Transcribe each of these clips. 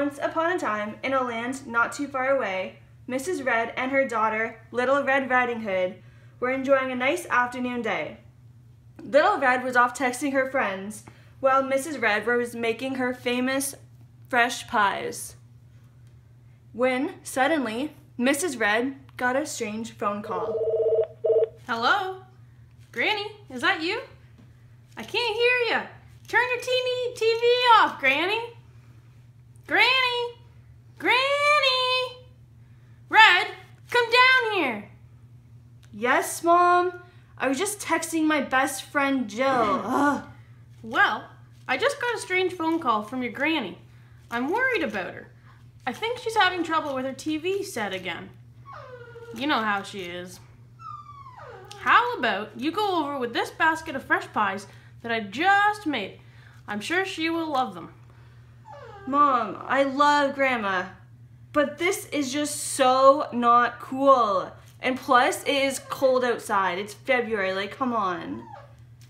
Once upon a time, in a land not too far away, Mrs. Red and her daughter, Little Red Riding Hood, were enjoying a nice afternoon day. Little Red was off texting her friends, while Mrs. Red was making her famous fresh pies. When, suddenly, Mrs. Red got a strange phone call. Hello? Granny, is that you? I can't hear you. Turn your TV, TV off, Granny. Granny! Granny! Red, come down here. Yes, Mom? I was just texting my best friend Jill. Ugh. Well, I just got a strange phone call from your granny. I'm worried about her. I think she's having trouble with her TV set again. You know how she is. How about you go over with this basket of fresh pies that I just made? I'm sure she will love them. Mom, I love Grandma, but this is just so not cool. And plus, it is cold outside. It's February. Like, come on.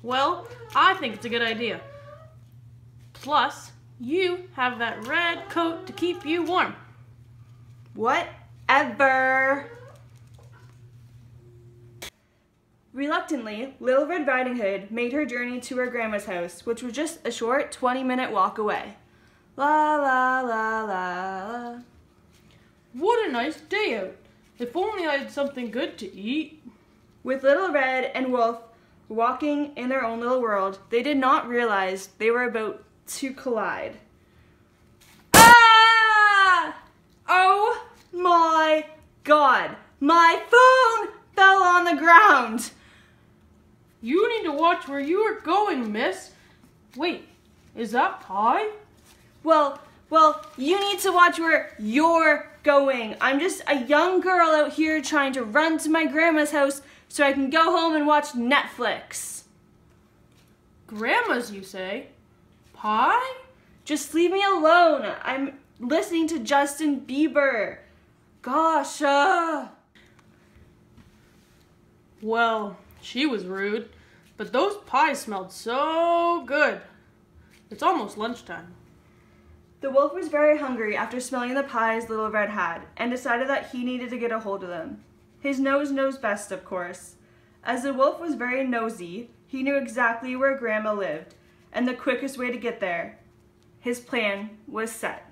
Well, I think it's a good idea. Plus, you have that red coat to keep you warm. Whatever. Reluctantly, Little Red Riding Hood made her journey to her grandma's house, which was just a short 20 minute walk away. La la la la la. What a nice day out. If only I had something good to eat. With Little Red and Wolf walking in their own little world, they did not realize they were about to collide. Ah! Oh my god! My phone fell on the ground! You need to watch where you are going, miss. Wait, is that pie? Well, well, you need to watch where you're going. I'm just a young girl out here trying to run to my grandma's house so I can go home and watch Netflix. Grandma's, you say? Pie? Just leave me alone. I'm listening to Justin Bieber. Gosh, uh. Well, she was rude, but those pies smelled so good. It's almost lunchtime. The wolf was very hungry after smelling the pies Little Red had and decided that he needed to get a hold of them. His nose knows best, of course. As the wolf was very nosy, he knew exactly where Grandma lived and the quickest way to get there. His plan was set.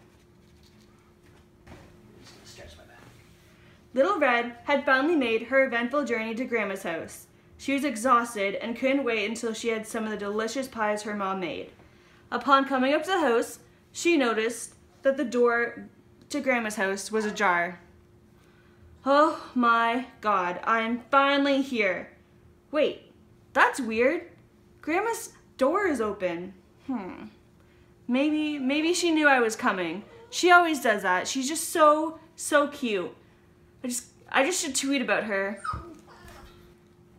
Little Red had finally made her eventful journey to Grandma's house. She was exhausted and couldn't wait until she had some of the delicious pies her mom made. Upon coming up to the house, she noticed that the door to Grandma's house was ajar. Oh my god, I'm finally here. Wait, that's weird. Grandma's door is open. Hmm. Maybe, maybe she knew I was coming. She always does that. She's just so, so cute. I just, I just should tweet about her.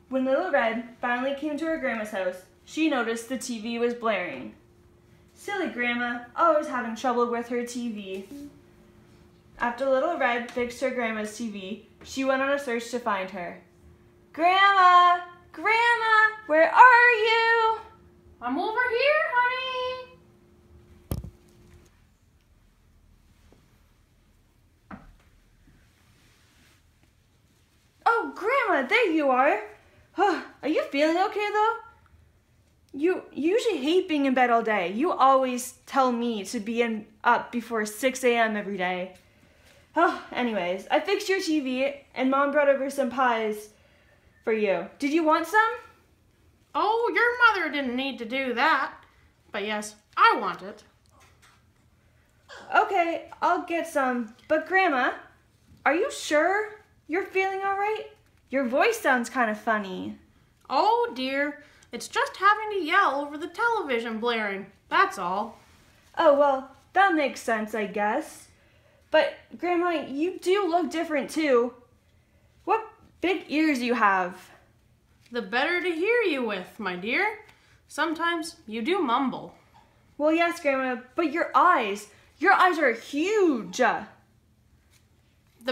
When Little Red finally came to her grandma's house, she noticed the TV was blaring. Silly grandma, always having trouble with her TV. After Little Red fixed her grandma's TV, she went on a search to find her. Grandma! Grandma! Where are you? I'm over here, honey. Oh, Grandma, there you are. Huh, are you feeling okay though? You usually hate being in bed all day. You always tell me to be in, up before 6 a.m. every day. Oh, anyways, I fixed your TV and mom brought over some pies for you. Did you want some? Oh, your mother didn't need to do that. But yes, I want it. Okay, I'll get some. But Grandma, are you sure you're feeling all right? Your voice sounds kind of funny. Oh dear, it's just having to yell over the television blaring. That's all. Oh, well, that makes sense, I guess. But, Grandma, you do look different too. What big ears you have. The better to hear you with, my dear. Sometimes you do mumble. Well, yes, Grandma, but your eyes, your eyes are huge. The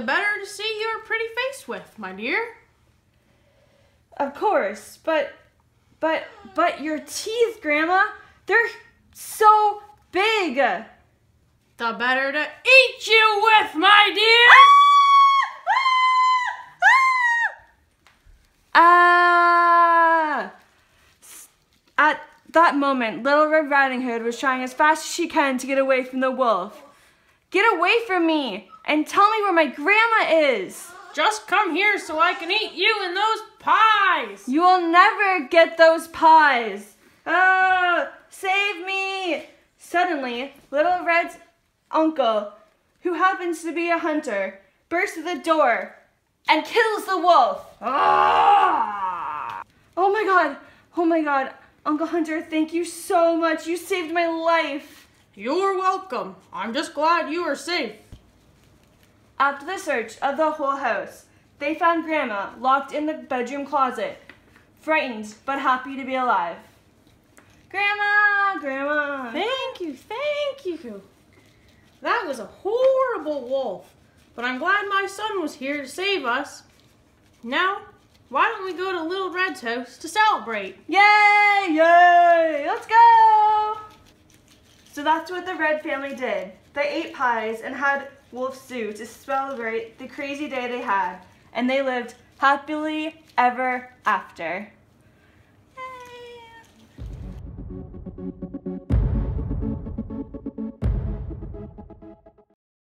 better to see your pretty face with, my dear. Of course, but, but, but your teeth, Grandma, they're so big. The better to eat you with, my dear! Ah! Ah! Ah! ah! At that moment, Little Red Riding Hood was trying as fast as she can to get away from the wolf. Get away from me and tell me where my grandma is. Just come here so I can eat you and those pies! You will never get those pies. Ah! Save me! Suddenly, Little Red's uncle, who happens to be a hunter, bursts through the door and kills the wolf. Ah! Oh my god! Oh my god! Uncle Hunter, thank you so much. You saved my life. You're welcome. I'm just glad you are safe. After the search of the whole house, they found Grandma locked in the bedroom closet, frightened but happy to be alive. Grandma! Grandma! Thank you, thank you. That was a horrible wolf, but I'm glad my son was here to save us. Now, why don't we go to Little Red's house to celebrate? Yay! Yay! Let's go! So that's what the Red family did. They ate pies and had wolf stew to celebrate the crazy day they had, and they lived happily ever after.